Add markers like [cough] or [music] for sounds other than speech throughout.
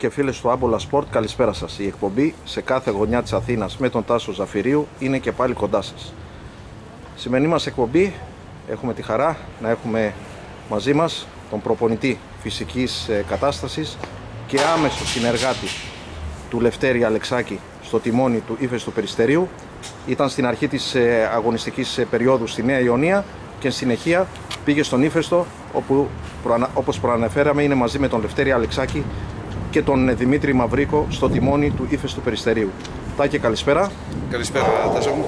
και φίλες του Άμπολα Sport, καλησπέρα σας. Η εκπομπή σε κάθε γωνιά της Αθήνας με τον Τάσο Ζαφυρίου είναι και πάλι κοντά σας. Σημερινή μας εκπομπή έχουμε τη χαρά να έχουμε μαζί μας τον προπονητή φυσικής κατάστασης και άμεσο συνεργάτη του Λευτέρη Αλεξάκη στο τιμόνι του ύφεση του Περιστερίου. Ήταν στην αρχή της ε, αγωνιστικής ε, περίοδου στη Νέα Ιωνία και συνεχεία πήγε στον ύφεστο όπου όπως προαναφέραμε είναι μαζί με τον Λευτέρη Αλεξάκη και τον Δημήτρη Μαυρίκο στο τιμόνι του ύφεστου του Περιστερίου. Τάκη, καλησπέρα. Καλησπέρα, Τάσο μου.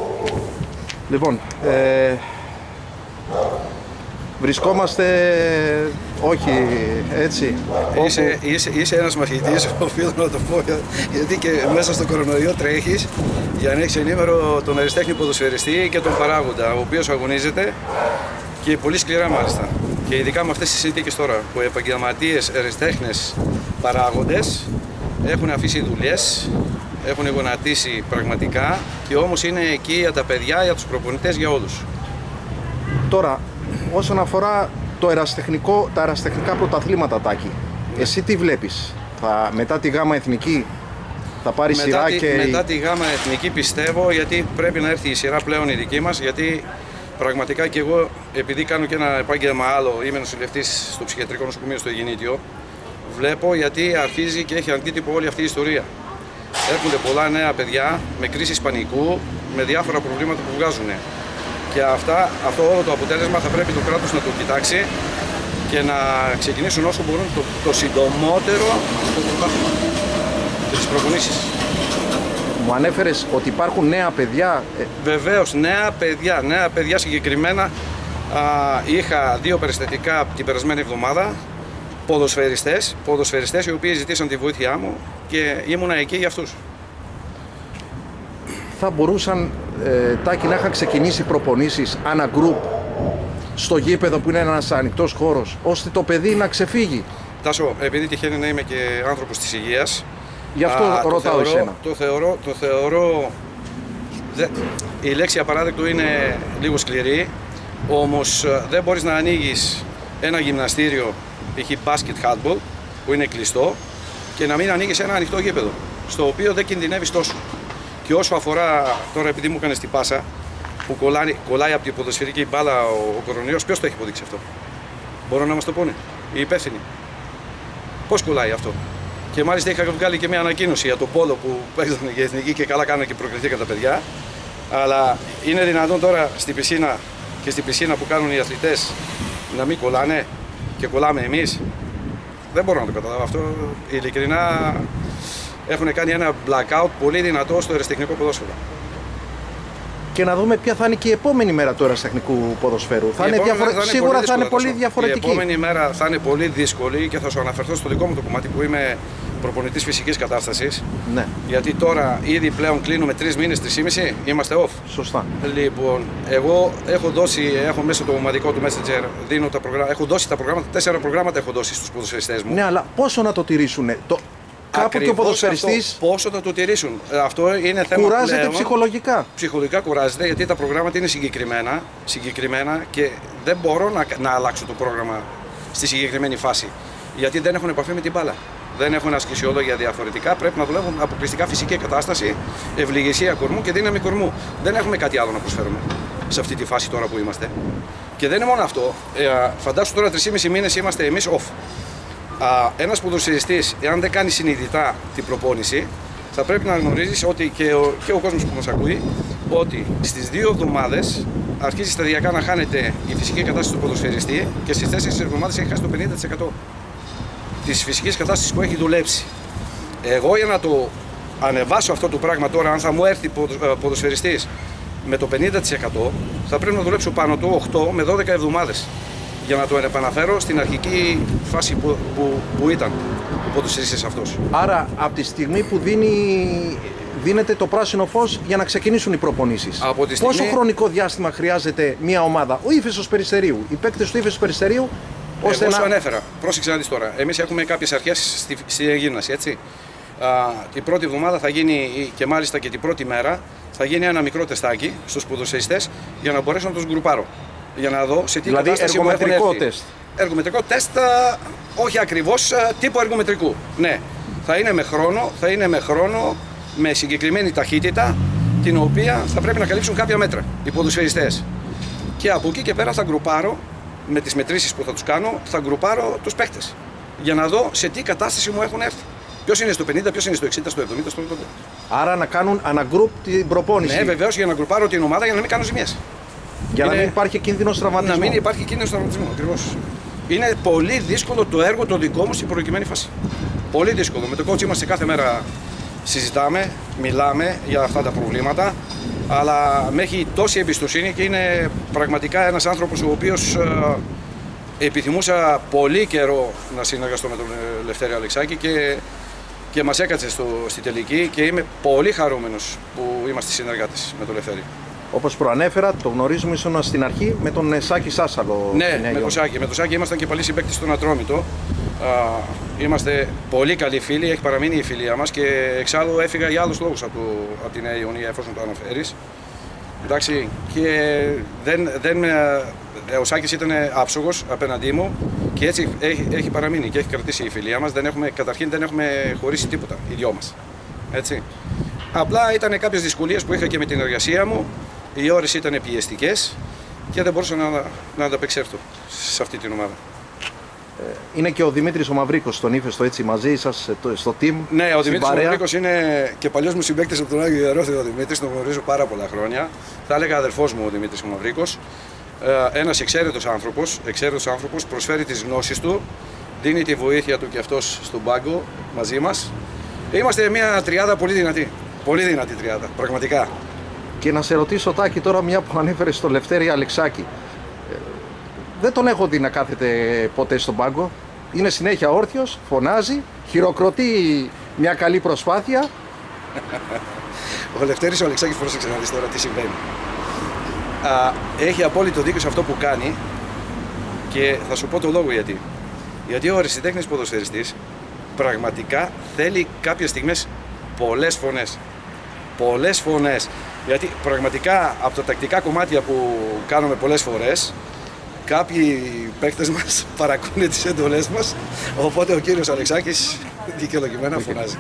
Λοιπόν, ε, Βρισκόμαστε, όχι έτσι. Είσαι, όπου... είσαι, είσαι ένας μαχητής, οφείλω να το πω, γιατί και μέσα στο κορονοϊό τρέχεις για να έχεις ενήμερο τον αριστέχνη ποδοσφαιριστή και τον παράγοντα, ο οποίος αγωνίζεται και πολύ σκληρά μάλιστα. Και ειδικά με αυτές τις συνθήκες τώρα που οι επαγγελματίες αριστέχνες παράγοντες έχουν αφήσει δουλειές, έχουν γονατίσει πραγματικά και όμως είναι εκεί για τα παιδιά, για τους προπονητές, για όλους. Τώρα, όσον αφορά το εραστεχνικό, τα εραστεχνικά πρωταθλήματα, Τάκη, εσύ τι βλέπεις, θα, μετά τη γάμα εθνική θα πάρει μετά σειρά τη, και... Μετά τη γάμα εθνική πιστεύω, γιατί πρέπει να έρθει η σειρά πλέον η δική μας, γιατί πραγματικά και εγώ, επειδή κάνω και ένα επάγγελμα άλλο, είμαι νοσηλευτής στο ψυχιατρικό νοσοκομείο στο Γενίτιο, βλέπω γιατί αρχίζει και έχει αντίτυπο όλη αυτή η ιστορία. Έρχονται πολλά νέα παιδιά με κρίσεις πανικού, με διάφορα προβλήματα που βγάζουν. Και αυτά, αυτό όλο το αποτέλεσμα θα πρέπει το κράτος να το κοιτάξει και να ξεκινήσουν όσο μπορούν το, το συντομότερο το πρωτάθλημα και τις προπονήσεις. Μου ανέφερες ότι υπάρχουν νέα παιδιά. Ε, Βεβαίως, νέα παιδιά, νέα παιδιά συγκεκριμένα. Α, είχα δύο περιστατικά την περασμένη εβδομάδα, ποδοσφαιριστές, ποδοσφαιριστές οι οποίοι ζητήσαν τη βοήθειά μου και ήμουνα εκεί για αυτούς. Θα μπορούσαν ε, Τάκη να είχαν ξεκινήσει προπονήσεις ανά γκρουπ στο γήπεδο που είναι ένας ανοιχτός χώρος ώστε το παιδί να ξεφύγει; Τάσο, επειδή τυχαίνει να είμαι και άνθρωπος της υγείας Γι' αυτό α, ρωτάω το θεωρώ, εσένα. Το θεωρώ, το θεωρώ δε, η λέξη απαράδεκτο είναι λίγο σκληρή όμως ε, δεν μπορείς να ανοίγεις ένα γυμναστήριο π.χ. basket handball που είναι κλειστό και να μην ανοίγεις ένα ανοιχτό γήπεδο στο οποίο δεν κινδυνεύεις τόσο. Και όσο αφορά τώρα, επειδή μου έκανες την πάσα, που κολλάει, κολλάει από την ποδοσφαιρική μπάλα ο, ο κορονοϊός, ποιος το έχει αποδείξει αυτό; Μπορώ να μας το πούνε. Οι υπεύθυνοι. Πώς κολλάει αυτό; Και μάλιστα είχα βγάλει και μια ανακοίνωση για το πόλο που παίζανε για εθνική και καλά κάνανε και προκριθήκαν τα παιδιά. Αλλά είναι δυνατόν τώρα στην πισίνα και στην πισίνα που κάνουν οι αθλητές να μην κολλάνε; Και κολλάμε εμείς. Δεν μπορώ να το καταλάβω αυτό. Ειλικρινά έχουν κάνει ένα blackout πολύ δυνατό στο αεραστεχνικό ποδόσφαιρο. Και να δούμε ποια θα είναι και η επόμενη μέρα του αεραστεχνικού ποδοσφαίρου. Θα Η είναι επόμενη διαφορε... μέρα Σίγουρα πολύ θα είναι δύσκολα, πολύ Τάσο. διαφορετική. Η επόμενη μέρα θα είναι πολύ δύσκολη και θα σου αναφερθώ στο δικό μου το κομμάτι που είμαι προπονητής φυσικής κατάστασης. Ναι, Γιατί τώρα ήδη πλέον κλείνουμε τρεις μήνες, τρεις ή μισή, είμαστε off. σωστά. Λοιπόν, εγώ έχω δώσει, έχω μέσα το ομαδικό του Messenger, δίνω τα προγράμματα, έχω δώσει τα προγράμματα, τέσσερα προγράμματα έχω δώσει στους ποδοσφαιριστές μου. Ναι, αλλά πόσο να το τηρήσουν. Το... Κάπου και ο Ακριβώς ποδοσφαιριστής αυτό, Πόσο θα το τηρήσουν; Ε, Αυτό είναι θέμα κουράζεται πλέον. ψυχολογικά. Ψυχολογικά κουράζεται γιατί τα προγράμματα είναι συγκεκριμένα, συγκεκριμένα και δεν μπορώ να, να αλλάξω το πρόγραμμα στη συγκεκριμένη φάση. Γιατί δεν έχουν επαφή με την μπάλα. Δεν έχουν ασκησιόλογια διαφορετικά. Πρέπει να δουλεύουν αποκλειστικά φυσική κατάσταση, ευληγησία κορμού και δύναμη κορμού. Δεν έχουμε κάτι άλλο να προσφέρουμε σε αυτή τη φάση τώρα που είμαστε. Και δεν είναι μόνο αυτό. Ε, φαντάσου τώρα 3,5 μήνες είμαστε εμείς off. Α, ένας ποδοσφαιριστής, εάν δεν κάνει συνειδητά την προπόνηση, θα πρέπει να γνωρίζεις ότι και ο, και ο κόσμος που μας ακούει, ότι στις δύο εβδομάδες αρχίζει σταδιακά να χάνεται η φυσική κατάσταση του ποδοσφαιριστή και στις τέσσερις εβδομάδες έχει χάσει το 50% της φυσικής κατάστασης που έχει δουλέψει. Εγώ για να το ανεβάσω αυτό το πράγμα τώρα, αν θα μου έρθει ποδο- ε, ποδοσφαιριστής με το 50% θα πρέπει να δουλέψω πάνω του 8 με 12 εβδομάδες για να το επαναφέρω στην αρχική φάση που, που, που ήταν ο ποδοσφαιριστής αυτός. Άρα από τη στιγμή που δίνει, δίνεται το πράσινο φως για να ξεκινήσουν οι προπονήσεις. Από τη Πόσο στιγμή- χρονικό διάστημα χρειάζεται μια ομάδα, ο ύφεσος Περιστερίου, οι παίκτες του ύφεσος Περιστερίου, ώστε Εγώ σου να... ανέφερα. Πρόσεξε να δεις τώρα. Εμείς έχουμε κάποιες αρχές στη, στη γύμναση, έτσι. Α, την πρώτη εβδομάδα θα γίνει και μάλιστα και την πρώτη μέρα θα γίνει ένα μικρό τεστάκι στους ποδοσφαιριστές για να μπορέσω να τους γκρουπάρω. Για να δω σε τι Δηλαδή κατάσταση μου έχουν εργομετρικό έρθει. τεστ. Εργομετρικό τεστ, α, όχι ακριβώς, α, τύπου εργομετρικού. Ναι. Θα είναι με χρόνο, θα είναι με χρόνο, με συγκεκριμένη ταχύτητα, την οποία θα πρέπει να καλύψουν κάποια μέτρα οι ποδοσφαιριστές. Και από εκεί και πέρα θα γκρουπάρω, με τις μετρήσεις που θα τους κάνω, θα γκρουπάρω τους παίκτες. Για να δω σε τι κατάσταση μου έχουν έρθει. Ποιος είναι στο 50, ποιος είναι στο 60, στο 70, στο 80. Άρα να κάνουν αναγκρουπ την προπόνηση. Ναι, βεβαίως για να γκρουπάρω την ομάδα για να μην κάνω ζημιές. Για να Είναι- μην υπάρχει κίνδυνος τραυματισμού. Να μην υπάρχει κίνδυνος τραυματισμού. Ακριβώς. Είναι πολύ δύσκολο το έργο το δικό μου στην προκειμένη φάση. Πολύ δύσκολο. Με το coach είμαστε κάθε μέρα συζητάμε, μιλάμε για αυτά τα προβλήματα. Αλλά με έχει τόση εμπιστοσύνη και είναι πραγματικά ένας άνθρωπος ο οποίος ε, επιθυμούσα πολύ καιρό να συνεργαστώ με τον ε, Λευτέρη Αλεξάκη και, και μας έκατσε στο, στη τελική και είμαι πολύ χαρούμενος που είμαστε συνεργάτες με τον Λευτέρη. Όπως προανέφερα, το γνωρίζουμε ήσουν στην αρχή με τον ε, Σάκη Σάσαλο. στη Ναι, Νέα με το Υόρκη. Σάκη. Με το Σάκη ήμασταν και παλιοί συμπαίκτες στον Ατρόμητο. Α, είμαστε πολύ καλοί φίλοι, έχει παραμείνει η φιλία μας και εξάλλου έφυγα για άλλους λόγους από, το- από τη Νέα Ιωνία, εφόσον το αναφέρεις. Εντάξει, και δεν, δεν, ε, ο Σάκης ήταν άψογος απέναντί μου και έτσι έχει, έχει παραμείνει και έχει κρατήσει η φιλία μας. Καταρχήν δεν έχουμε χωρίσει τίποτα, οι δυο μας. Έτσι. Απλά ήταν κάποιες δυσκολίες που είχα και με την εργασία μου. Οι ώρες ήταν πιεστικές και δεν μπορούσα να, να ανταπεξέλθω σε αυτή την ομάδα. Είναι και ο Δημήτρης ο Μαυρίκος στον ύφεστο έτσι μαζί σας στο team. Ναι, ο στην Δημήτρης παρέα. Μαυρίκος είναι και παλιός μου συμπαίκτης από τον Άγιο Ιερόθεο. Ο Δημήτρη τον γνωρίζω πάρα πολλά χρόνια. Θα έλεγα αδερφός μου ο Δημήτρης Μαυρίκος. Ένας εξαίρετος άνθρωπος, εξαίρετος άνθρωπος, προσφέρει τις γνώσεις του, δίνει τη βοήθεια του και αυτός στον πάγκο μαζί μας. Είμαστε μια τριάδα πολύ δυνατή. Πολύ δυνατή τριάδα, πραγματικά. Και να σε ρωτήσω, Τάκη, τώρα μια που ανέφερες στο Λευτέρη Αλεξάκη. Ε, δεν τον έχω δει να κάθεται ποτέ στον πάγκο. Είναι συνέχεια όρθιος, φωνάζει, χειροκροτεί μια καλή προσπάθεια. [laughs] Ο Λευτέρης ο Αλεξάκης, πρόσεξε να δεις τώρα τι συμβαίνει. Α, έχει απόλυτο δίκιο σε αυτό που κάνει και θα σου πω το λόγο γιατί. Γιατί ο αριστητέχνης ποδοσφαιριστής πραγματικά θέλει κάποιες στιγμές πολλές φωνές. Πολλές φωνές. Γιατί πραγματικά από τα τακτικά κομμάτια που κάνουμε πολλές φορές κάποιοι παίκτες μας [laughs] παρακούνε τις εντολές μας οπότε ο κύριος Αλεξάκης δικαιολογημένα φωνάζει.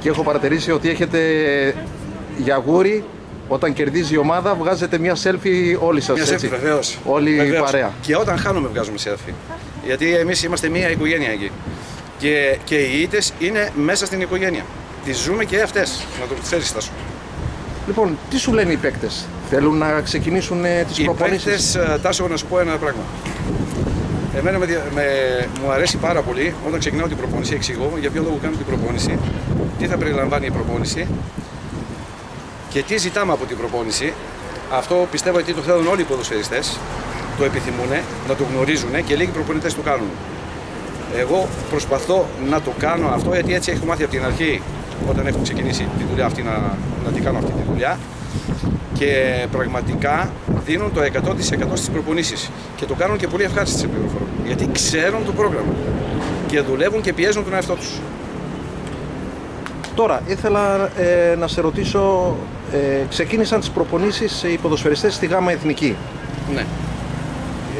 Και έχω παρατηρήσει ότι έχετε για γούρι, όταν κερδίζει η ομάδα, βγάζετε μια selfie όλοι σας. Μια selfie, βεβαίως. Όλη η παρέα. Και όταν χάνουμε, βγάζουμε selfie. Γιατί εμείς είμαστε μία οικογένεια εκεί. Και, και οι ήττες είναι μέσα στην οικογένεια. Τις ζούμε και αυτές. Να το ξέρεις, Στάσο. Λοιπόν, τι σου λένε οι παίκτες, Θέλουν να ξεκινήσουν τις Οι προπονήσεις; παίκτες, ε, Τάσο, να σου πω ένα πράγμα. Εμένα με, δια- με, μου αρέσει πάρα πολύ όταν ξεκινάω την προπόνηση, εξηγώ για ποιο λόγο κάνω την προπόνηση, τι θα περιλαμβάνει η προπόνηση και τι ζητάμε από την προπόνηση. Αυτό πιστεύω ότι το θέλουν όλοι οι ποδοσφαιριστές, το επιθυμούν, να το γνωρίζουν και λίγοι προπονητές το κάνουν. Εγώ προσπαθώ να το κάνω αυτό γιατί έτσι έχω μάθει από την αρχή όταν έχω ξεκινήσει τη δουλειά αυτή να, να την κάνω αυτή τη δουλειά και πραγματικά δίνουν το 100% στις προπονήσεις και το κάνουν και πολύ ευχάριστη σε πληροφορώ γιατί ξέρουν το πρόγραμμα και δουλεύουν και πιέζουν τον εαυτό τους. Τώρα, ήθελα ε, να σε ρωτήσω, ε, ξεκίνησαν τις προπονήσεις οι ποδοσφαιριστές στη ΓΑΜΑ Εθνική Ναι.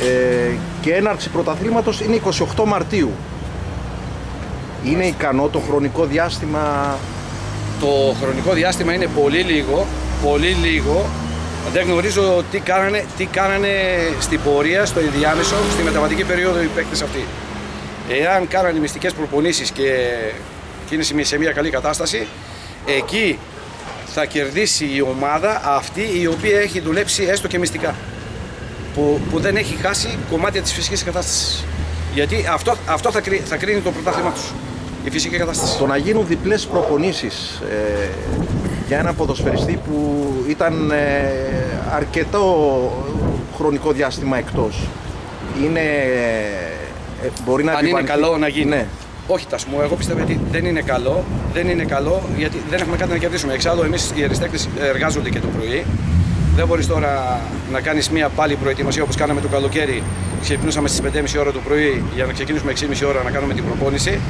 ε, και έναρξη πρωταθλήματος είναι 28 Μαρτίου. Είναι ικανό το χρονικό διάστημα Το χρονικό διάστημα είναι πολύ λίγο, πολύ λίγο. Δεν γνωρίζω τι κάνανε, τι κάνανε στην πορεία, στο ενδιάμεσο, στη μεταβατική περίοδο οι παίκτες αυτοί. Εάν κάνανε μυστικές προπονήσεις και, και είναι σε μια- σε μια καλή κατάσταση, εκεί θα κερδίσει η ομάδα αυτή η οποία έχει δουλέψει έστω και μυστικά. Που, που δεν έχει χάσει κομμάτια της φυσικής κατάστασης. Γιατί αυτό, αυτό θα, κρίνει, θα κρίνει το πρωτάθλημα τους. Η φυσική κατάσταση. το να γίνουν διπλές προπονήσεις ε, για ένα ποδοσφαιριστή που ήταν ε, αρκετό χρονικό διάστημα εκτός. Είναι, ε, μπορεί να αν είναι επιβαρυνθεί- καλό να γίνει. Ναι. Όχι, τα μου, εγώ πιστεύω ότι δεν είναι καλό. Δεν είναι καλό γιατί δεν έχουμε κάτι να κερδίσουμε. Εξάλλου, εμείς οι αριστέχνε εργάζονται και το πρωί. Δεν μπορείς τώρα να κάνεις μια πάλι προετοιμασία όπως κάναμε το καλοκαίρι. Ξυπνούσαμε στις 5.30 ώρα το πρωί για να ξεκινήσουμε 6.30 ώρα να κάνουμε την προπόνηση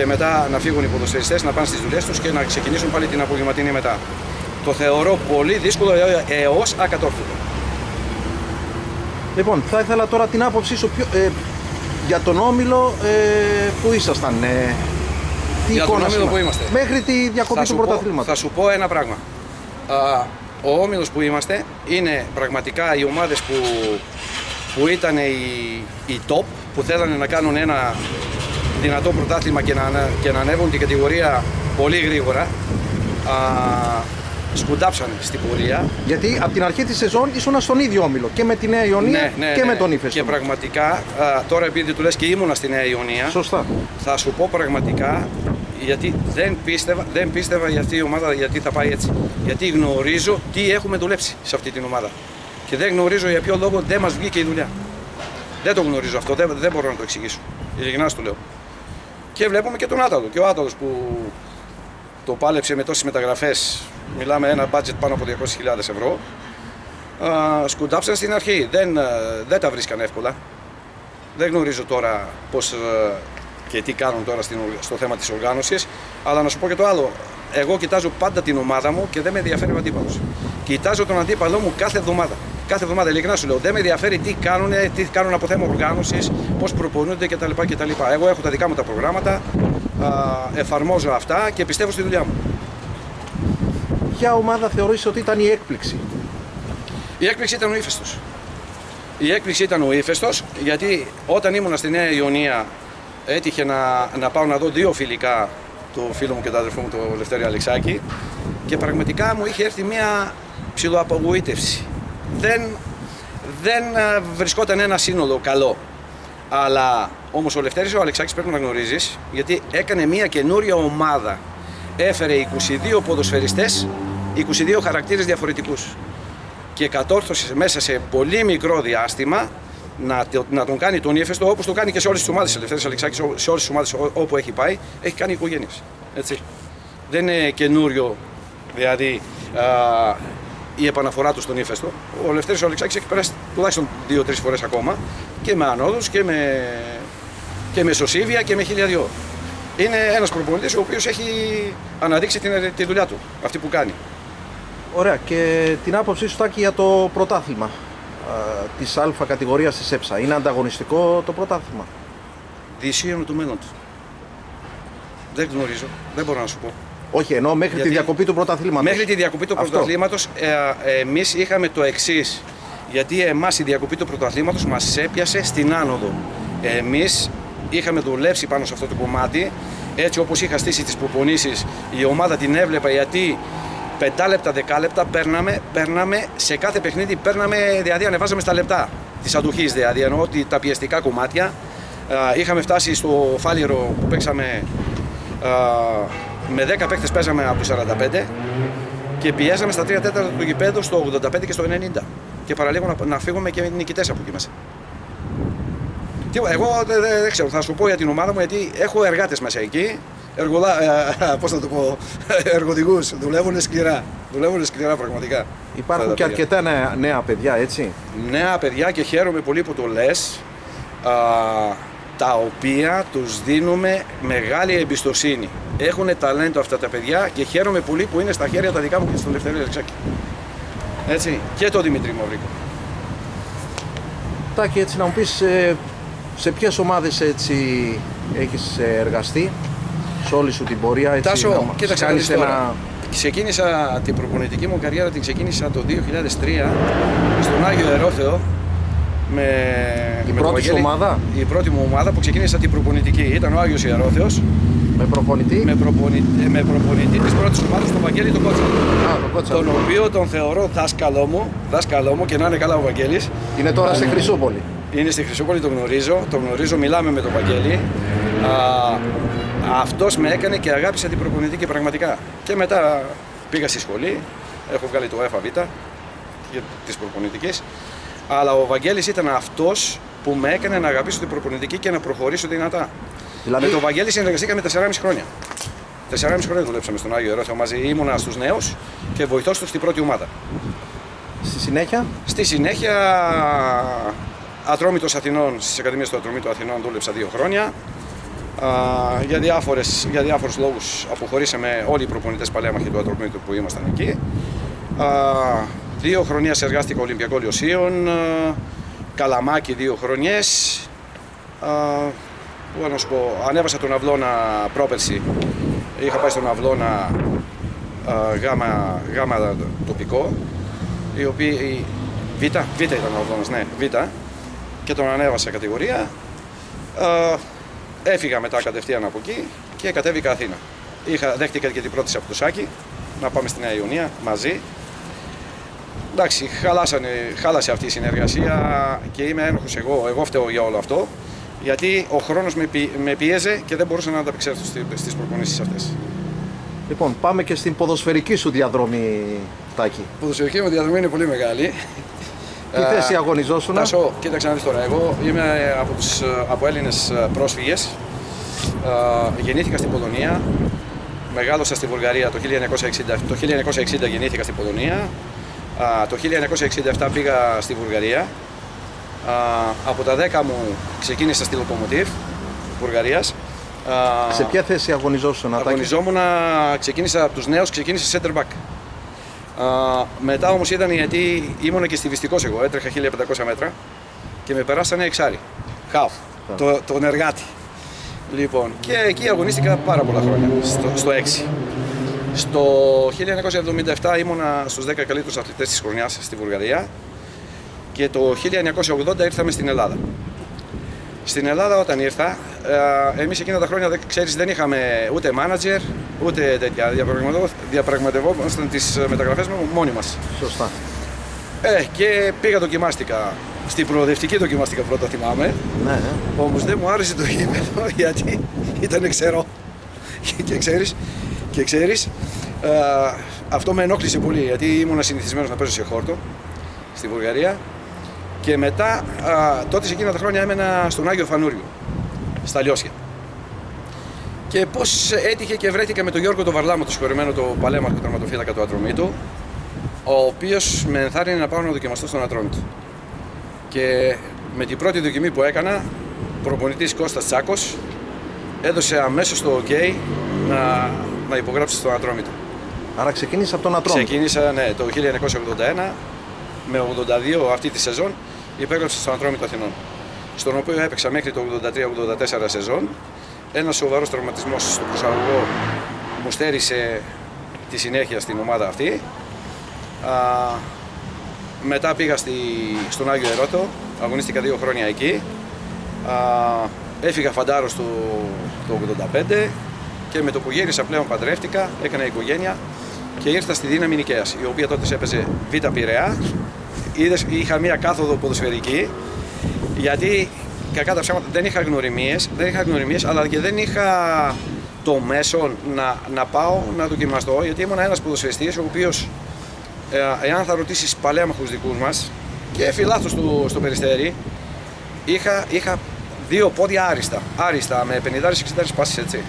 και μετά να φύγουν οι ποδοσφαιριστές να πάνε στις δουλειές τους και να ξεκινήσουν πάλι την απογευματινή μετά. Το θεωρώ πολύ δύσκολο έως ακατόρθωτο. Λοιπόν, θα ήθελα τώρα την άποψή σου ποιο- ε, για τον Όμιλο ε, που ήσασταν. Ε, Τι Για τον εικόνα όμιλο σήμερα; που είμαστε. Μέχρι τη διακοπή Θα του σου, πω, πρωταθλήματος. θα σου πω ένα πράγμα. Α, ο όμιλος που είμαστε είναι πραγματικά οι ομάδες που, που ήταν οι, οι top, που θέλανε να κάνουν ένα δυνατό πρωτάθλημα και να, ανα- και να ανέβουν την κατηγορία πολύ γρήγορα. Α, σκουντάψανε στην πορεία. Γιατί από την αρχή της σεζόν ήσουν στον ίδιο όμιλο και με τη Νέα Ιωνία και με τον Ήφαιστο. Ναι, Και πραγματικά, α, τώρα επειδή του λες και ήμουνα στη Νέα Ιωνία, Σωστά. θα σου πω πραγματικά γιατί δεν πίστευα, δεν πίστευα για αυτή η ομάδα γιατί θα πάει έτσι. Γιατί γνωρίζω τι έχουμε δουλέψει σε αυτή την ομάδα. Και δεν γνωρίζω για ποιο λόγο δεν μας βγήκε η δουλειά. Δεν το γνωρίζω αυτό, δεν, δεν μπορώ να το εξηγήσω. Ειλικρινά σου το λέω. Και βλέπουμε και τον Άταλο. Και ο Άταλος που το πάλεψε με τόσες μεταγραφές, μιλάμε ένα budget πάνω από 200.000 ευρώ, α, σκουντάψαν στην αρχή. Δεν, α, δεν τα βρίσκαν εύκολα. Δεν γνωρίζω τώρα πώς ε, και τι κάνουν τώρα στην, οργ- στο θέμα της οργάνωσης, αλλά να σου πω και το άλλο. Εγώ κοιτάζω πάντα την ομάδα μου και δεν με ενδιαφέρει ο αντίπαλος. Κοιτάζω τον αντίπαλό μου κάθε εβδομάδα. Κάθε εβδομάδα, ειλικρινά σου λέω, δεν με ενδιαφέρει τι κάνουν, τι κάνουν από θέμα οργάνωσης, πώς προπονούνται κτλ. κτλ. Εγώ έχω τα δικά μου τα προγράμματα, α, εφαρμόζω αυτά και πιστεύω στη δουλειά μου. Ποια ομάδα θεωρείς ότι ήταν η έκπληξη; Η έκπληξη ήταν ο ύφεστος. Η έκπληξη ήταν ο ύφεστος, γιατί όταν ήμουνα στη Νέα Ιωνία έτυχε να, να πάω να δω δύο φιλικά, το φίλο μου και τον αδερφό μου, τον Λευτέρη Αλεξάκη, και πραγματικά μου είχε έρθει μια ψιλοαπογοήτευση. Δεν, δεν ε, βρισκόταν ένα σύνολο καλό. Αλλά όμως ο Λευτέρης ο Αλεξάκης πρέπει να γνωρίζεις, γιατί έκανε μια καινούρια ομάδα. Έφερε 22 ποδοσφαιριστές, 22 χαρακτήρες διαφορετικούς και κατόρθωσε μέσα σε πολύ μικρό διάστημα να, το- να τον κάνει τον ύφεστο όπως το κάνει και σε όλες τις ομάδες. Ελευθέρω Αλεξάκης, σε όλες τις ομάδες όπου έχει πάει, έχει κάνει οικογένειες. Έτσι. Δεν είναι καινούριο δηλαδή α, η επαναφορά τους στον ύφεστο. Ο Ελευθέρω Αλεξάκη έχει περάσει τουλάχιστον δύο-τρεις φορές ακόμα και με ανόδους και με, και με σωσίβια και με χίλια δυο. Είναι ένας προπονητής ο οποίος έχει αναδείξει την, τη δουλειά του, αυτή που κάνει. Ωραία. Και την άποψή σου Τάκη για το πρωτάθλημα της Α κατηγορίας της ΕΨΑ. Είναι ανταγωνιστικό το πρωτάθλημα; Διησύον του μέλλον του. Δεν γνωρίζω, δεν μπορώ να σου πω. Όχι, ενώ μέχρι Γιατί- τη διακοπή του πρωταθλήματο. Μέχρι τη διακοπή του Αυτό. πρωταθλήματο, ε, εμείς είχαμε το εξής. Γιατί εμάς η διακοπή του πρωταθλήματο μας έπιασε στην άνοδο. Εμείς είχαμε δουλέψει πάνω σε αυτό το κομμάτι. Έτσι όπως είχα στήσει τις προπονήσεις, η ομάδα την έβλεπα γιατί 5 λεπτά, 10 λεπτά παίρναμε, παίρναμε σε κάθε παιχνίδι, παίρναμε, δηλαδή ανεβάζαμε στα λεπτά της αντοχής. Δηλαδή εννοώ ότι τα πιεστικά κομμάτια. Α, είχαμε φτάσει στο φάλιρο που παίξαμε α, με 10 παίκτες παίζαμε από το 45 και πιέζαμε στα 3 τέταρτα του γηπέδου στο 85 και στο 90. Και παραλίγο να, να φύγουμε και νικητές από εκεί μέσα. Τι, εγώ δεν δεν- δεν ξέρω, θα σου πω για την ομάδα μου γιατί έχω εργάτες μέσα εκεί. Εργολά, ε, [laughs] πώς να το πω, [laughs] εργοδηγούς, δουλεύουν σκληρά. Δουλεύουν σκληρά πραγματικά. Υπάρχουν Αυτά και τα παιδιά. αρκετά νέα, νέα παιδιά, έτσι; νέα παιδιά και χαίρομαι πολύ που το λες α, τα οποία τους δίνουμε μεγάλη εμπιστοσύνη. Έχουν ταλέντο αυτά τα παιδιά και χαίρομαι πολύ που είναι στα χέρια τα δικά μου και στον Ελευθερία Αλεξάκη. Έτσι, και το Δημήτρη Μαυρίκο. Τάκη, έτσι να μου πεις ε, σε ποιες ομάδες έτσι έχεις ε, εργαστεί; Σε όλη σου την πορεία έτσι, Τάσο, να μας κοίταξε να κάνεις δεις τώρα. ένα... Ξεκίνησα την προπονητική μου καριέρα, την ξεκίνησα το 2003 στον Άγιο Ερόθεο με, Η με τον πρώτη σου Βαγγέλη. ομάδα; Η πρώτη μου ομάδα που ξεκίνησα την προπονητική ήταν ο Άγιος Ιερόθεος με προπονητή; με προπονητή, με προπονητή της πρώτης ομάδας τον Βαγγέλη τον Κότσα. Α, τον Κότσα. Τον οποίο τον θεωρώ δάσκαλό μου, δάσκαλό μου και να είναι καλά ο Βαγγέλης. Είναι τώρα στη Χρυσούπολη. Είναι στη Χρυσούπολη, τον γνωρίζω, τον γνωρίζω, μιλάμε με τον Βαγγέλη. Α, αυτός με έκανε και αγάπησα την προπονητική πραγματικά. Και μετά πήγα στη σχολή, έχω βγάλει το ΕΦΑΒ για- της προπονητικής. Αλλά ο Βαγγέλης ήταν αυτός που με έκανε να αγαπήσω την προπονητική και να προχωρήσω δυνατά. Δηλαδή, Με τον Βαγγέλη συνεργαστήκαμε 4,5 χρόνια. 4,5 χρόνια δουλέψαμε στον Άγιο Ερόθεο μαζί. Ήμουνα στους νέους και βοηθός τους στην πρώτη ομάδα. στη συνέχεια, Στη συνέχεια, Ατρόμητος Αθηνών, στις Ακαδημίες του Ατρομήτου Αθηνών δούλεψα δύο χρόνια. Α, για, διάφορες, για διάφορους λόγους αποχωρήσαμε όλοι οι προπονητές παλέμαχοι του Ατρομήτου που ήμασταν εκεί. Α, δύο χρονιά εργάστηκα Ολυμπιακό Λιωσίων, α, Καλαμάκι δύο χρονιές. Α, Που να σου πω, ανέβασα τον Αυλώνα πρόπερση. Είχα πάει στον Αυλώνα γάμα, γάμα τοπικό, η οποία, η, Β, Β ήταν ο Αυλώνας, ναι, Β, και τον ανέβασα κατηγορία. έφυγα μετά κατευθείαν από εκεί και κατέβηκα Αθήνα. Είχα, δέχτηκα και την πρώτη από το Σάκη, να πάμε στη Νέα Ιωνία μαζί. Εντάξει, χαλάσανε, χάλασε αυτή η συνεργασία και είμαι ένοχος εγώ, εγώ φταίω για όλο αυτό. Γιατί ο χρόνος με, με πίεζε και δεν μπορούσα να ανταπεξέλθω στις προπονήσεις αυτές. Λοιπόν, πάμε και στην ποδοσφαιρική σου διαδρομή, Τάκη. Η ποδοσφαιρική μου διαδρομή είναι πολύ μεγάλη. Τι θέση αγωνιζόσουν. Τάσο, κοίταξε να δεις τώρα. Εγώ είμαι από, τους, από Έλληνες πρόσφυγες. Γεννήθηκα στην Πολωνία. Μεγάλωσα στη Βουλγαρία το 1960. Το 1960 γεννήθηκα στην Πολωνία. Το 1967 πήγα στη Βουλγαρία. Από τα 10 μου ξεκίνησα στη Λοκομοτίβ Βουλγαρίας. Σε ποια θέση αγωνιζόσουν, Ατάκη; Αγωνιζόμουν, ξεκίνησα από τους νέους, ξεκίνησα center back. μετά όμως ήταν γιατί ήμουν και στιβιστικός εγώ, έτρεχα 1500 μέτρα και με περάσανε εξάρι. Χαφ, το, τον εργάτη. Λοιπόν, και εκεί αγωνίστηκα πάρα πολλά χρόνια, στο, στο 6. Στο 1977 ήμουνα στους 10 καλύτερους αθλητές της χρονιάς στη Βουλγαρία και το 1980 ήρθαμε στην Ελλάδα. Στην Ελλάδα όταν ήρθα, ε, εμείς εκείνα τα χρόνια, ξέρεις, δεν είχαμε ούτε μάνατζερ, ούτε τέτοια. Διαπραγματευόμασταν τις μεταγραφές μόνοι μας. Σωστά. Ε, και πήγα δοκιμάστηκα. Στην προοδευτική δοκιμάστηκα πρώτα, θυμάμαι. Ναι. Όμως δεν μου άρεσε το γήπεδο [laughs] γιατί ήταν ξερό. και ξέρεις, και ξέρεις ε, αυτό με ενόχλησε πολύ γιατί ήμουν συνηθισμένος να παίζω σε χόρτο στη Βουλγαρία και μετά, α, τότε σε εκείνα τα χρόνια έμενα στον Άγιο Φανούριο, στα Λιώσια. Και πώς έτυχε και βρέθηκα με τον Γιώργο τον Βαρλάμο, το συγχωρημένο το παλέμαρχο τερματοφύλακα του Ατρομήτου, ο οποίος με ενθάρρυνε να πάω να δοκιμαστώ στον Ατρόμητο. Και με την πρώτη δοκιμή που έκανα, προπονητής Κώστας Τσάκος έδωσε αμέσως το OK να, να υπογράψεις στον Ατρόμητο. Άρα ξεκίνησα από τον Ατρόμητο. Ξεκίνησα ναι, το 1981 με 82 αυτή τη σεζόν υπέγραψες στον Ατρόμητο Αθηνών. Στον οποίο έπαιξα μέχρι το 83-84 σεζόν. Ένας σοβαρός τραυματισμός στο προσαγωγό μου στέρισε τη συνέχεια στην ομάδα αυτή. Α, μετά πήγα στη, στον Άγιο Ερώτο, αγωνίστηκα δύο χρόνια εκεί. Α, έφυγα φαντάρος το, το 85 και με το που γύρισα πλέον παντρεύτηκα, έκανα οικογένεια και ήρθα στη Δύναμη Νικαίας, η οποία τότε έπαιζε Β' Πειραιά είδες, είχα μία κάθοδο ποδοσφαιρική γιατί κακά τα ψέματα δεν είχα γνωριμίες, δεν είχα γνωριμίες αλλά και δεν είχα το μέσο να, να πάω να δοκιμαστώ γιατί ήμουν ένας ποδοσφαιριστής ο οποίος ε, εάν θα ρωτήσεις παλέμαχους δικούς μας και φιλάθος του, στο Περιστέρι είχα, είχα δύο πόδια άριστα, άριστα με 50-60 πάσεις έτσι.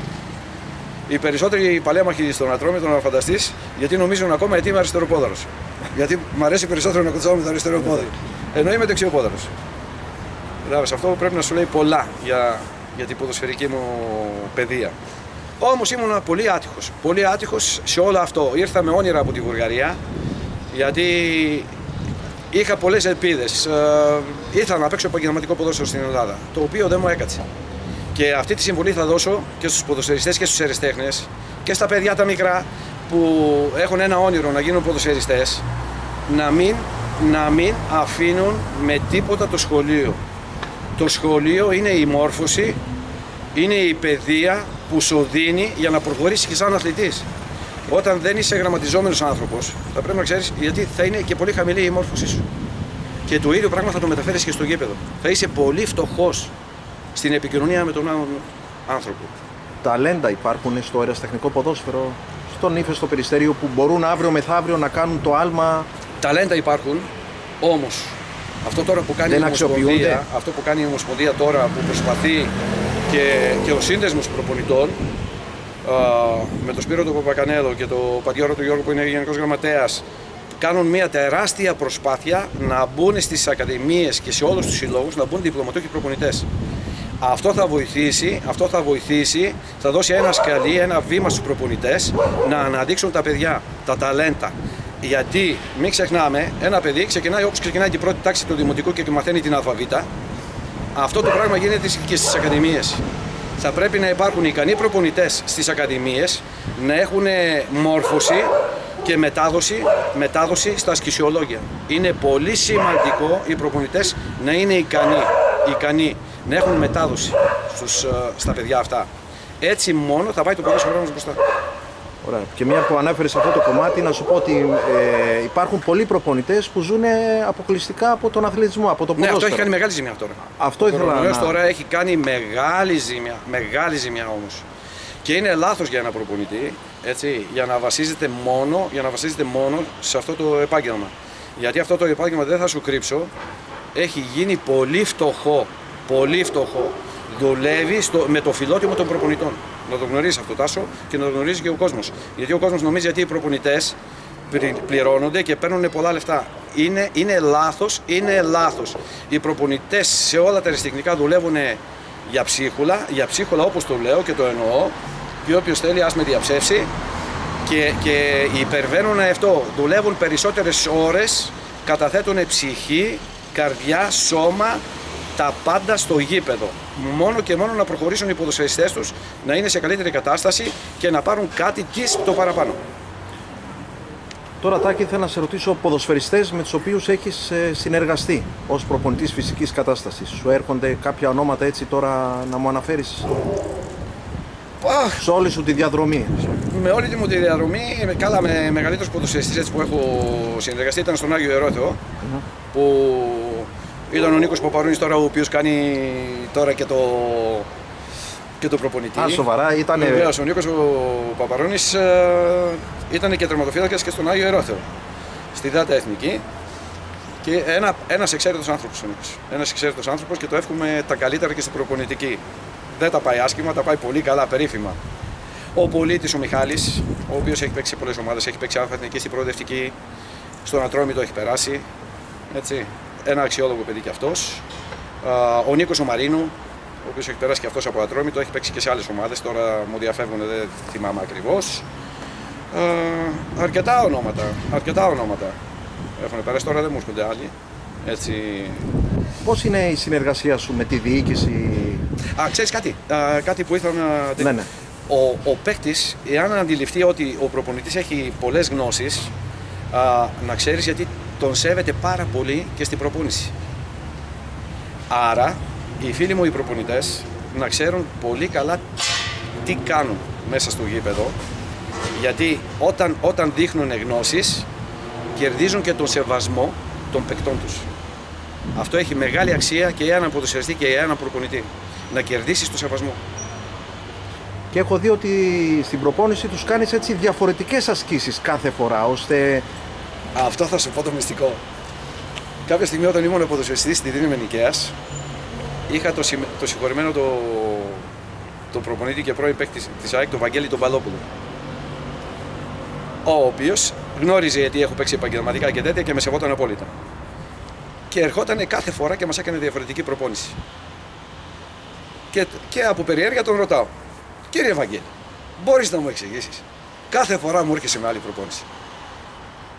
Οι περισσότεροι παλέμαχοι στον Ατρόμητο να φανταστεί, γιατί νομίζουν ακόμα ότι είμαι αριστεροπόδαρο. γιατί μου αρέσει περισσότερο να κουτσάω με το αριστερό πόδι. Ενώ είμαι δεξιοπόδαρο. Κατάλαβε αυτό πρέπει να σου λέει πολλά για, για την ποδοσφαιρική μου παιδεία. Όμως ήμουν πολύ άτυχος. Πολύ άτυχος σε όλο αυτό. Ήρθα με όνειρα από τη Βουλγαρία, γιατί είχα πολλές ελπίδες. Ε, ήθελα να παίξω επαγγελματικό ποδόσφαιρο στην Ελλάδα, το οποίο δεν μου έκατσε. Και αυτή τη συμβουλή θα δώσω και στους ποδοσφαιριστές και στους ερεστέχνες και στα παιδιά τα μικρά που έχουν ένα όνειρο να γίνουν ποδοσφαιριστές να μην, να μην αφήνουν με τίποτα το σχολείο. Το σχολείο είναι η μόρφωση, είναι η παιδεία που σου δίνει για να προχωρήσεις και σαν αθλητής. Όταν δεν είσαι γραμματιζόμενος άνθρωπος, θα πρέπει να ξέρεις γιατί θα είναι και πολύ χαμηλή η μόρφωσή σου. Και το ίδιο πράγμα θα το μεταφέρεις και στο γήπεδο. Θα είσαι πολύ φτωχός στην επικοινωνία με τον άνθρωπο. Ταλέντα υπάρχουν στο αεραστεχνικό ποδόσφαιρο, στον ύφε, στο περιστέριο που μπορούν αύριο μεθαύριο να κάνουν το άλμα. Ταλέντα υπάρχουν, όμως αυτό τώρα που κάνει η Ομοσπονδία, αυτό που κάνει η Ομοσπονδία τώρα που προσπαθεί και, και ο σύνδεσμος προπονητών α, με τον Σπύρο του Παπακανέλο και τον Πατιόρο του Γιώργου που είναι Γενικός Γραμματέας κάνουν μια τεράστια προσπάθεια να μπουν στις ακαδημίες και σε όλους τους συλλόγους να μπουν διπλωματούχοι προπονητές. Αυτό θα βοηθήσει, αυτό θα βοηθήσει, θα δώσει ένα σκαλί, ένα βήμα στους προπονητές να αναδείξουν τα παιδιά, τα ταλέντα. Γιατί μην ξεχνάμε, ένα παιδί ξεκινάει όπως ξεκινάει την πρώτη τάξη του δημοτικού και μαθαίνει την αλφαβήτα. Αυτό το πράγμα γίνεται και στις ακαδημίες. θα πρέπει να υπάρχουν ικανοί προπονητές στις ακαδημίες, να έχουν μόρφωση και μετάδοση, μετάδοση στα σκησιολόγια. Είναι πολύ σημαντικό οι προπονητές να είναι ικανοί, ικανοί να έχουν μετάδοση στους, ε, στα παιδιά αυτά. Έτσι μόνο θα πάει το ποδόσφαιρό μας μπροστά. Ωραία. Και μια που ανέφερες σε αυτό το κομμάτι, να σου πω ότι ε, υπάρχουν πολλοί προπονητές που ζουν αποκλειστικά από τον αθλητισμό, από το ποδόσφαιρο. Ναι, αυτό έχει κάνει μεγάλη ζημιά τώρα. Αυτό ήθελα να... τώρα έχει κάνει μεγάλη ζημιά, μεγάλη ζημιά όμως. Και είναι λάθος για ένα προπονητή, έτσι, για να βασίζεται μόνο, για να βασίζεται μόνο σε αυτό το επάγγελμα. Γιατί αυτό το επάγγελμα δεν θα σου κρύψω, έχει γίνει πολύ φτωχό, πολύ φτωχό. Δουλεύει στο, με το φιλότιμο των προπονητών. Να το γνωρίζει αυτό, Τάσο, και να το γνωρίζει και ο κόσμος. Γιατί ο κόσμος νομίζει ότι οι προπονητές πληρώνονται και παίρνουν πολλά λεφτά. Είναι, είναι λάθος, είναι λάθος. Οι προπονητές σε όλα τα αριστεχνικά δουλεύουν για ψίχουλα, για ψίχουλα όπως το λέω και το εννοώ. Και όποιος θέλει, ας με διαψεύσει. Και, και υπερβαίνουν αυτό. Δουλεύουν περισσότερες ώρες, καταθέτουν ψυχή, καρδιά, σώμα, τα πάντα στο γήπεδο. Μόνο και μόνο να προχωρήσουν οι ποδοσφαιριστές τους, να είναι σε καλύτερη κατάσταση και να πάρουν κάτι και το παραπάνω. Τώρα Τάκη θέλω να σε ρωτήσω ποδοσφαιριστές με τους οποίους έχεις ε, συνεργαστεί ως προπονητής φυσικής κατάστασης. Σου έρχονται κάποια ονόματα έτσι τώρα να μου αναφέρεις; Σε όλη σου τη διαδρομή. Με όλη τη μου τη διαδρομή, καλά με μεγαλύτερους ποδοσφαιριστές που έχω συνεργαστεί ήταν στον Άγιο Ερώτεο, που ήταν ο Νίκος Παπαρούνης τώρα ο οποίος κάνει τώρα και το, και το προπονητή. Α, σοβαρά, ήταν. Βεβαίως, ο Νίκος ο Παπαρόνη ε, ήταν και τερματοφύλακας και στον Άγιο Ερόθεο. Στη ΔΑΤΑ Εθνική. Και ένα ένας εξαίρετος άνθρωπος ο Νίκος. Ένας εξαίρετος άνθρωπος και το εύχομαι τα καλύτερα και στην προπονητική. Δεν τα πάει άσχημα, τα πάει πολύ καλά, περίφημα. Ο πολίτης ο Μιχάλης, ο οποίος έχει παίξει σε πολλές ομάδες, έχει παίξει εθνική στην προοδευτική, στον Ατρόμητο έχει περάσει. Έτσι. Ένα αξιόλογο παιδί κι αυτός. Ο Νίκος ο Μαρίνου, ο οποίος έχει περάσει και αυτός από Ατρόμητο, έχει παίξει και σε άλλες ομάδες. Τώρα μου διαφεύγουν, δεν θυμάμαι ακριβώς. Ε, αρκετά ονόματα. Αρκετά ονόματα έχουν περάσει. Τώρα δεν μου έρχονται άλλοι. Έτσι... Πώς είναι η συνεργασία σου με τη διοίκηση, Α, ξέρεις κάτι. Α, κάτι που ήθελα να. Ναι, ναι. Ο, ο παίκτης, εάν αντιληφθεί ότι ο προπονητής έχει πολλές γνώσεις, να ξέρεις γιατί τον σέβεται πάρα πολύ και στην προπόνηση. Άρα οι φίλοι μου οι προπονητές να ξέρουν πολύ καλά τι κάνουν μέσα στο γήπεδο γιατί όταν, όταν δείχνουν γνώσεις κερδίζουν και τον σεβασμό των παικτών τους. Αυτό έχει μεγάλη αξία και για έναν ποδοσφαιριστή και για έναν προπονητή. Να κερδίσεις το σεβασμό. Και έχω δει ότι στην προπόνηση τους κάνεις έτσι διαφορετικές ασκήσεις κάθε φορά, ώστε... Αυτό θα σου πω το μυστικό. Κάποια στιγμή όταν ήμουν ποδοσφαιριστής στη Δίνη Μενικαίας, είχα το, το συγχωρημένο το, το προπονήτη και πρώην παίκτης της ΑΕΚ, τον Βαγγέλη τον Παλόπουλο. Ο οποίος γνώριζε γιατί έχω παίξει επαγγελματικά και τέτοια και με σεβόταν απόλυτα. Και ερχόταν κάθε φορά και μας έκανε διαφορετική προπόνηση. Και, και από περιέργεια τον ρωτάω, Κύριε Βαγγέλη, μπορείς να μου εξηγήσεις. Κάθε φορά μου έρχεσαι με άλλη προπόνηση.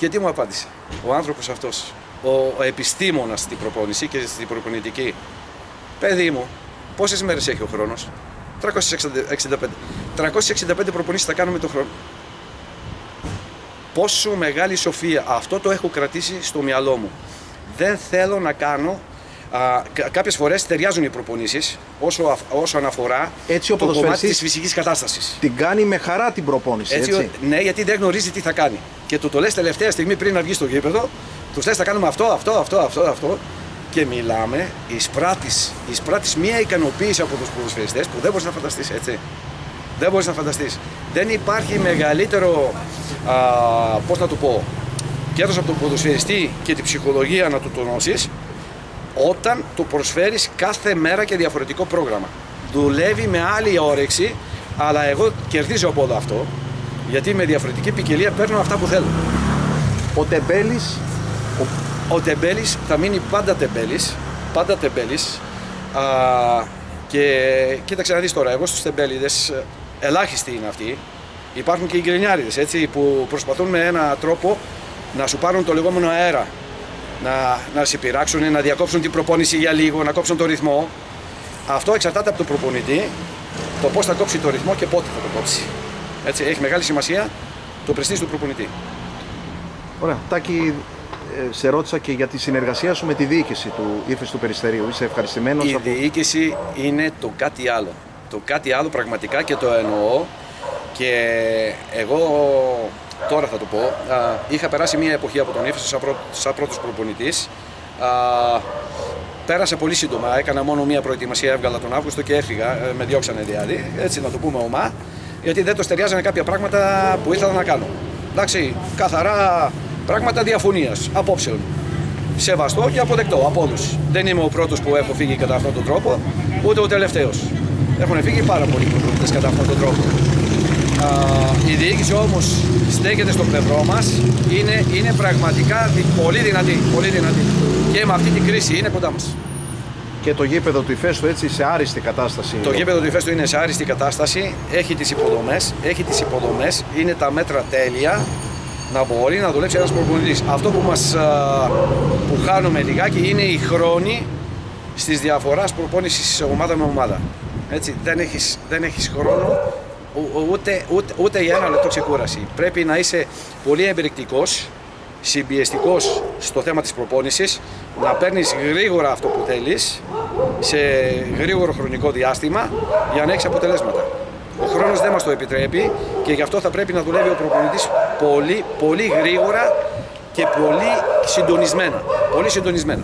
Και τι μου απάντησε; Ο άνθρωπος αυτός, ο επιστήμονας στην προπόνηση και στην προπονητική, Παιδί μου, πόσες μέρες έχει ο χρόνος, 365. 365 προπονήσεις θα κάνουμε το χρόνο. Πόσο μεγάλη σοφία. Αυτό το έχω κρατήσει στο μυαλό μου. Δεν θέλω να κάνω. Α, κάποιες φορές ταιριάζουν οι προπονήσεις όσο, όσο αναφορά έτσι, ο το κομμάτι της φυσικής κατάστασης. Την κάνει με χαρά την προπόνηση, έτσι. έτσι. Ναι, γιατί δεν γνωρίζει τι θα κάνει. Και του το λες τελευταία στιγμή πριν να βγει στο γήπεδο, του λες θα κάνουμε αυτό, αυτό, αυτό, αυτό, αυτό και μιλάμε, εισπράττεις, εισπράττεις μία ικανοποίηση από τους ποδοσφαιριστές που δεν μπορείς να φανταστείς, έτσι. Δεν μπορείς να φανταστείς. Δεν υπάρχει μεγαλύτερο, α, πώς να το πω, κέρδος από τον ποδοσφαιριστή και την ψυχολογία να του τονώσεις όταν του προσφέρεις κάθε μέρα και διαφορετικό πρόγραμμα. Δουλεύει με άλλη όρεξη, αλλά εγώ κερδίζω από όλο αυτό, γιατί με διαφορετική ποικιλία παίρνω αυτά που θέλω. Ο Τεμπέλης, ο ο Τεμπέλης θα μείνει πάντα Τεμπέλης. Πάντα Τεμπέλης. Και κοίταξε να δεις τώρα, εγώ στους Τεμπέληδες, ελάχιστοι είναι αυτοί. Υπάρχουν και οι γκρινιάριδες έτσι που προσπαθούν με έναν τρόπο να σου πάρουν το λεγόμενο αέρα. Να, να σε πειράξουν, να διακόψουν την προπόνηση για λίγο, να κόψουν το ρυθμό. Αυτό εξαρτάται από τον προπονητή το πώς θα κόψει το ρυθμό και πότε θα το κόψει. Έτσι, έχει μεγάλη σημασία το πρεστή του προπονητή. Ωραία. Τάκη, ε, σε ρώτησα και για τη συνεργασία σου με τη διοίκηση του ύφεση του Περιστερίου. Είσαι ευχαριστημένος. Η διοίκηση είναι το κάτι άλλο. Το κάτι άλλο πραγματικά και το εννοώ. Και εγώ τώρα θα το πω. είχα περάσει μια εποχή από τον ύφεσο σαν, πρω, σαν πρώτος προπονητής. πέρασα πολύ σύντομα. Έκανα μόνο μια προετοιμασία, έβγαλα τον Αύγουστο και έφυγα. Ε, με διώξανε δηλαδή. Έτσι να το πούμε ομά. Γιατί δεν το στεριάζανε κάποια πράγματα που ήθελα να κάνω. Εντάξει, καθαρά πράγματα διαφωνίας, απόψεων. Σεβαστό και αποδεκτό από όλου. Δεν είμαι ο πρώτος που έχω φύγει κατά αυτόν τον τρόπο, ούτε ο τελευταίος. Έχουν φύγει πάρα πολλοί προπονητές κατά αυτόν τον τρόπο. Α, η διοίκηση όμως στέκεται στο πλευρό μας. Είναι, είναι πραγματικά πολύ δυνατή, πολύ δυνατή. Και με αυτή την κρίση είναι κοντά μας. Και το γήπεδο του Ιφέστου έτσι σε άριστη κατάσταση. Το γήπεδο του Ιφέστου είναι σε άριστη κατάσταση. Έχει τις υποδομές. Έχει τις υποδομές, είναι τα μέτρα τέλεια να μπορεί να δουλέψει ένας προπονητής. Αυτό που, μας, που χάνουμε λιγάκι είναι η χρόνη στις διαφοράς προπόνησης σε ομάδα με ομάδα. Έτσι, δεν έχεις, δεν έχεις χρόνο ούτε, ούτε, ούτε για ένα λεπτό ξεκούραση. Πρέπει να είσαι πολύ εμπερικτικός, συμπιεστικός στο θέμα της προπόνησης, να παίρνεις γρήγορα αυτό που θέλεις, σε γρήγορο χρονικό διάστημα, για να έχεις αποτελέσματα. Ο χρόνος δεν μας το επιτρέπει και γι' αυτό θα πρέπει να δουλεύει ο προπονητής πολύ, πολύ γρήγορα και πολύ συντονισμένα. Πολύ συντονισμένα.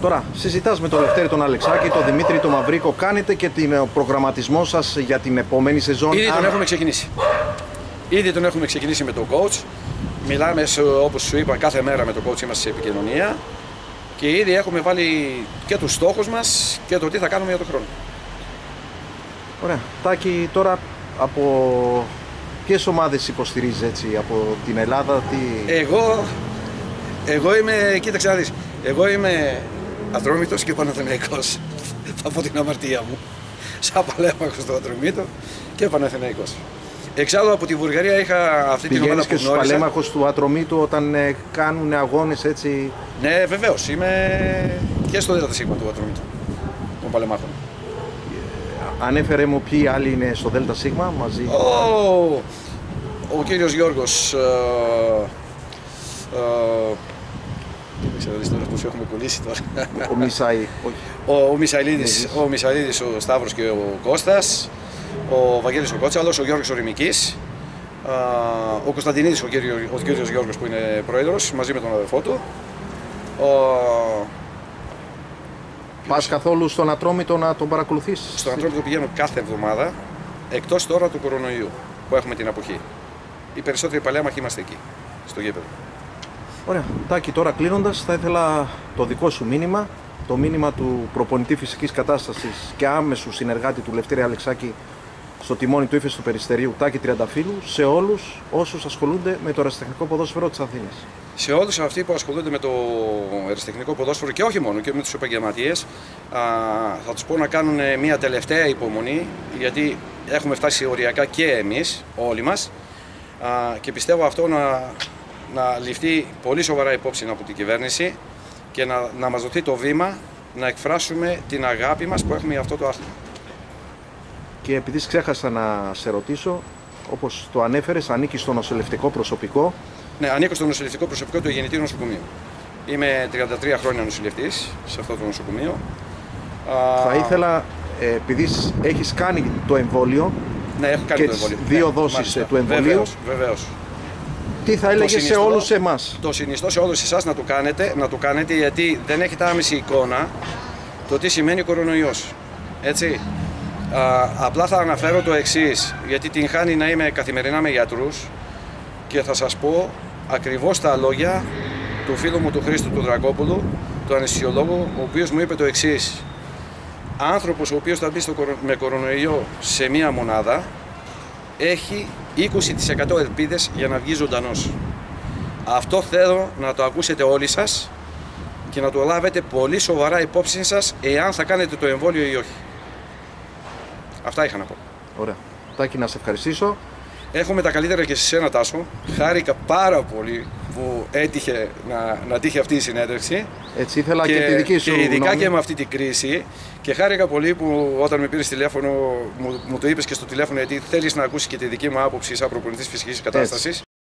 Τώρα, συζητάς με τον Λευτέρη τον Αλεξάκη, τον Δημήτρη τον Μαυρίκο, κάνετε και τον ε, προγραμματισμό σας για την επόμενη σεζόν. Ήδη τον έχουμε ξεκινήσει. Ήδη τον έχουμε ξεκινήσει με τον coach. Μιλάμε, όπως σου είπα, κάθε μέρα με τον coach είμαστε σε επικοινωνία και ήδη έχουμε βάλει και τους στόχους μας και το τι θα κάνουμε για τον χρόνο. Ωραία. Τάκη, τώρα από ποιες ομάδες υποστηρίζεις έτσι από την Ελλάδα, τι. Εγώ, εγώ είμαι, κοίταξε να δεις, εγώ είμαι Ατρόμητος και Παναθηναϊκός. [laughs] Θα πω την αμαρτία μου. Σαν παλέμαχος στο Ατρόμητο και Παναθηναϊκός. Εξάλλου από τη Βουλγαρία είχα αυτή την ομάδα που και στους παλέμαχους του Ατρομήτου όταν ε, κάνουν αγώνες έτσι... Ναι, βεβαίως. Είμαι και στο ΔΣ του Ατρομήτου, των παλεμάχων. Ανέφερε μου ποιοι άλλοι είναι στο ΔΣ μαζί; Ο, ο κύριος Γιώργος, ε, ε, δεν ξέρω τώρα πώς έχουμε κολλήσει τώρα. Ο, Μισάη. Ο, ο, Μισαηλίδης, ο Μισαηλίδης, ο Σταύρος και ο Κώστας, ο Βαγγέλης ο Κότσαλος, ο Γιώργος ο Ρημικής, ο Κωνσταντινίδης ο, κύριος, ο κύριος Γιώργος που είναι πρόεδρος μαζί με τον αδερφό του. Ο... Πας καθόλου στον Ατρόμητο να τον παρακολουθείς; Στον Ατρόμητο πηγαίνω κάθε εβδομάδα, εκτός τώρα του κορονοϊού που έχουμε την αποχή. Οι περισσότεροι παλέμαχοι είμαστε εκεί, στο γήπεδο. Ωραία. Τάκη, τώρα κλείνοντας, θα ήθελα το δικό σου μήνυμα, το μήνυμα του προπονητή φυσικής κατάστασης και άμεσου συνεργάτη του Λευτέρη Αλεξάκη στο τιμόνι του ύφεση του Περιστερίου Τάκη Τριανταφύλου σε όλους όσους ασχολούνται με το αεραστεχνικό ποδόσφαιρο της Αθήνας. Σε όλους αυτοί που ασχολούνται με το αεραστεχνικό ποδόσφαιρο και όχι μόνο και με τους επαγγελματίες, θα τους πω να κάνουν μια τελευταία υπομονή γιατί έχουμε φτάσει οριακά και εμείς, όλοι μας. Και πιστεύω αυτό να να ληφθεί πολύ σοβαρά υπόψη από την κυβέρνηση και να, να μας δοθεί το βήμα να εκφράσουμε την αγάπη μας που έχουμε για αυτό το άθλημα. Και επειδή ξέχασα να σε ρωτήσω, όπως το ανέφερες, ανήκει στο νοσηλευτικό προσωπικό. Ναι, ανήκω στο νοσηλευτικό προσωπικό του Γεννητήρου Νοσοκομείου. Είμαι 33 χρόνια νοσηλευτής σε αυτό το νοσοκομείο. Θα ήθελα, ε, επειδή έχεις κάνει το εμβόλιο, ναι, έχω κάνει και το εμβόλιο. δύο ναι, δόσεις του εμβολίου, βεβαίως, βεβαίως τι θα έλεγε σε όλους εμάς; Το συνιστώ σε όλους εσάς να το κάνετε, να το κάνετε γιατί δεν έχετε άμεση εικόνα το τι σημαίνει κορονοϊός. Έτσι. Α, απλά θα αναφέρω το εξής, γιατί την χάνει να είμαι καθημερινά με γιατρούς και θα σας πω ακριβώς τα λόγια του φίλου μου του Χρήστου του Δρακόπουλου, του αναισθησιολόγου, ο οποίος μου είπε το εξής. Άνθρωπος ο οποίος θα μπει στο, με κορονοϊό σε μία μονάδα έχει 20% ελπίδες για να βγει ζωντανός. Αυτό θέλω να το ακούσετε όλοι σας και να το λάβετε πολύ σοβαρά υπόψη σας εάν θα κάνετε το εμβόλιο ή όχι. Αυτά είχα να πω. Ωραία. Τάκη να σε ευχαριστήσω. Έχουμε τα καλύτερα και σε σένα Τάσο. Χάρηκα πάρα πολύ που έτυχε να, να τύχει αυτή η συνέντευξη. Έτσι ήθελα και, τη δική σου Και ειδικά γνώμη. και με αυτή την κρίση. Και χάρηκα πολύ που όταν με πήρες τηλέφωνο, μου, μου το είπες και στο τηλέφωνο, γιατί θέλεις να ακούσεις και τη δική μου άποψη σαν προπονητής φυσικής κατάστασης.